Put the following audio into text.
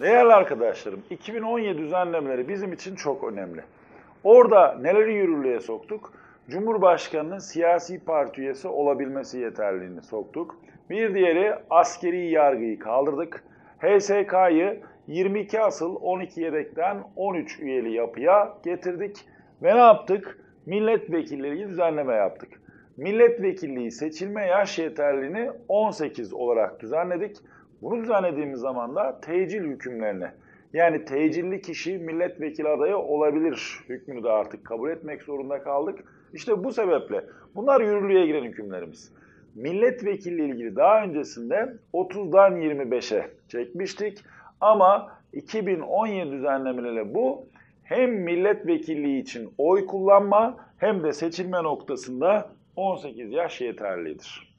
Değerli arkadaşlarım, 2017 düzenlemeleri bizim için çok önemli. Orada neleri yürürlüğe soktuk? Cumhurbaşkanının siyasi parti üyesi olabilmesi yeterliliğini soktuk. Bir diğeri askeri yargıyı kaldırdık. HSK'yı 22 asıl 12 yedekten 13 üyeli yapıya getirdik. Ve ne yaptık? Milletvekilleri düzenleme yaptık. Milletvekilliği seçilme yaş yeterliliğini 18 olarak düzenledik. Bunu düzenlediğimiz zaman da tecil hükümlerine yani tecilli kişi milletvekili adayı olabilir hükmünü de artık kabul etmek zorunda kaldık. İşte bu sebeple bunlar yürürlüğe giren hükümlerimiz. Milletvekilliği ilgili daha öncesinde 30'dan 25'e çekmiştik ama 2017 düzenlemeleriyle bu hem milletvekilliği için oy kullanma hem de seçilme noktasında 18 yaş yeterlidir.